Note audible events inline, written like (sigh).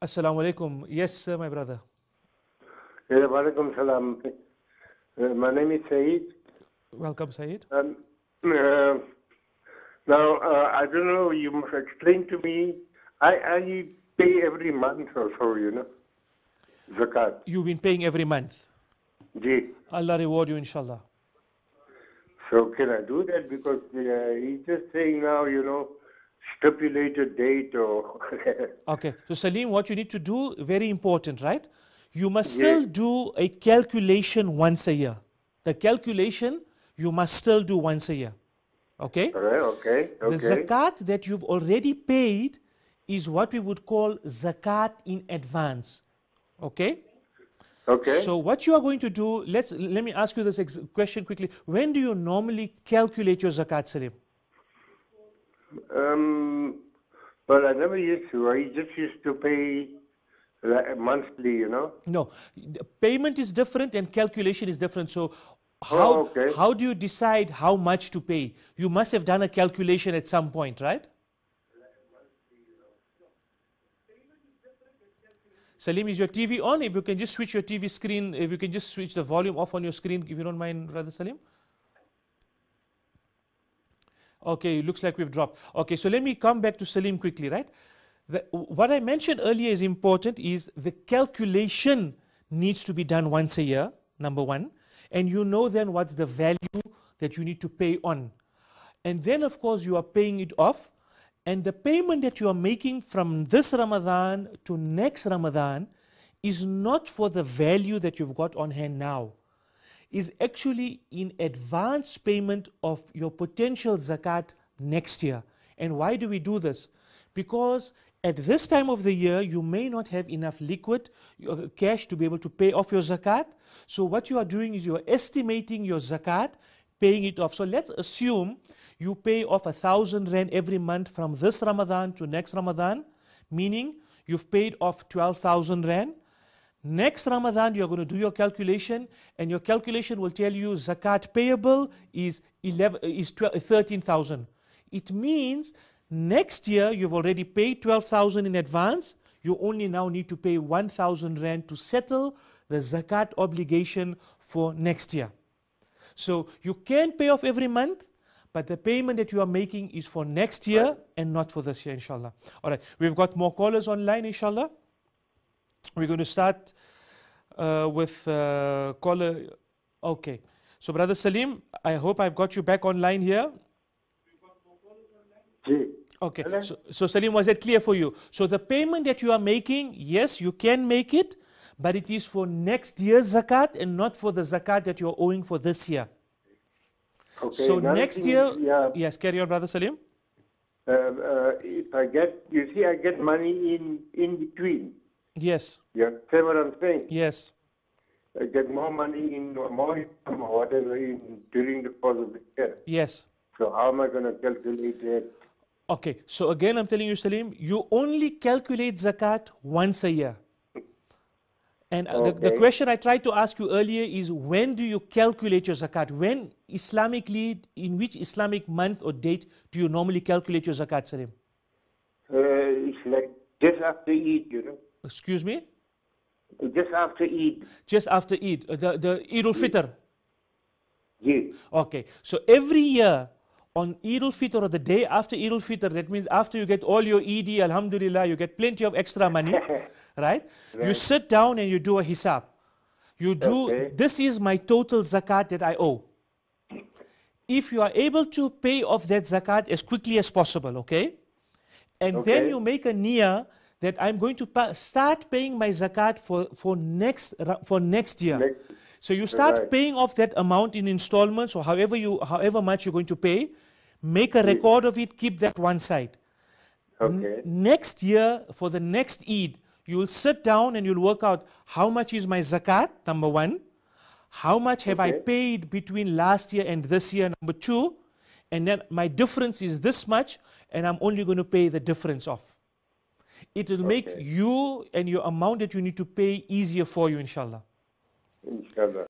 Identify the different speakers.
Speaker 1: Assalamu alaikum. Yes, sir, my brother.
Speaker 2: Yeah, Walaikum salam. Uh, my name is Saeed.
Speaker 1: Welcome, Saeed.
Speaker 2: Um, uh, now, uh, I don't know, you must explain to me. I, I pay every month or so, you know, zakat.
Speaker 1: You've been paying every month.
Speaker 2: Ji.
Speaker 1: Allah reward you, inshallah.
Speaker 2: So can I do that? Because uh, he's just saying now, you know, stipulated date or. (laughs)
Speaker 1: Okay. So, Salim, what you need to do, very important, right? You must
Speaker 2: Yes.
Speaker 1: still do a calculation once a year. The calculation you must still do once a year. Okay?
Speaker 2: Right, okay, okay.
Speaker 1: The zakat that you've already paid is what we would call zakat in advance. Okay?
Speaker 2: Okay.
Speaker 1: So what you are going to do, let's let me ask you this ex- question quickly. When do you normally calculate your zakat, Salim?
Speaker 2: Um, well, I never used to. I just used to pay like, monthly, you know.
Speaker 1: No, the payment is different and calculation is different. So how
Speaker 2: Oh, okay.
Speaker 1: how do you decide how much to pay? You must have done a calculation at some point, right? Salim, is your TV on? If you can just switch your TV screen, if you can just switch the volume off on your screen, if you don't mind, Brother Salim. Okay, it looks like we've dropped. Okay, so let me come back to Salim quickly, right? The, what I mentioned earlier is important is the calculation needs to be done once a year, number one. And you know then what's the value that you need to pay on. And then, of course, you are paying it off. And the payment that you are making from this Ramadan to next Ramadan is not for the value that you've got on hand now is actually in advance payment of your potential zakat next year. And why do we do this? Because at this time of the year, you may not have enough liquid uh, cash to be able to pay off your zakat. So, what you are doing is you are estimating your zakat, paying it off. So, let's assume you pay off a thousand rand every month from this Ramadan to next Ramadan, meaning you've paid off 12,000 rand. Next Ramadan, you're going to do your calculation, and your calculation will tell you zakat payable is 11 is uh, 13,000. It means next year you've already paid 12,000 in advance. You only now need to pay 1,000 rand to settle the zakat obligation for next year. So you can pay off every month, but the payment that you are making is for next year and not for this year, inshallah. All right, we've got more callers online, inshallah. We're going to start uh, with uh, caller. Okay. So, Brother Salim, I hope I've got you back online here. Okay. So, so, Salim, was that clear for you? So, the payment that you are making, yes, you can make it, but it is for next year's zakat and not for the zakat that you're owing for this year.
Speaker 2: Okay.
Speaker 1: so,
Speaker 2: another
Speaker 1: next
Speaker 2: thing
Speaker 1: year,
Speaker 2: Yeah.
Speaker 1: yes, carry on, Brother Salim.
Speaker 2: Uh, uh, if I get, you see, I get money in in between.
Speaker 1: Yes,
Speaker 2: You understand what I'm saying?
Speaker 1: yes.
Speaker 2: I get more money in more income or whatever in, during the course of the year.
Speaker 1: Yes.
Speaker 2: So how am I going to calculate that?
Speaker 1: Okay, so again, I'm telling you, Salim, you only calculate zakat once a year. And uh, the, the question I tried to ask you earlier is when do you calculate your zakat? When Islamically, in which Islamic month or date do you normally calculate your zakat, Salim?
Speaker 2: Uh, it's like just after Eid, you know.
Speaker 1: Excuse me?
Speaker 2: Just after Eid.
Speaker 1: Just after Eid, uh, the, the Eid al-Fitr.
Speaker 2: Yes.
Speaker 1: Okay, so every year on Eid al-Fitr or the day after Eid al-Fitr, that means after you get all your Eid, Alhamdulillah, you get plenty of extra money, (laughs) right? You sit down and you do a hisab. You do,
Speaker 2: Okay.
Speaker 1: this is my total zakat that I owe. If you are able to pay off that zakat as quickly as possible, okay? And then you make a niyyah that I'm going to pa- start paying my zakat for, for, next, for next year.
Speaker 2: Next-
Speaker 1: So you start
Speaker 2: Right.
Speaker 1: paying off that amount in installments or however you however much you're going to pay, make a mm. record of it, keep that one side.
Speaker 2: Okay.
Speaker 1: Next year, for the next Eid, you will sit down and you'll work out how much is my zakat, number one, how much have I paid between last year and this year, number two, and then my difference is this much, and I'm only going to pay the difference off. It will make
Speaker 2: Okay.
Speaker 1: you and your amount that you need to pay easier for you, inshallah.
Speaker 2: Inshallah.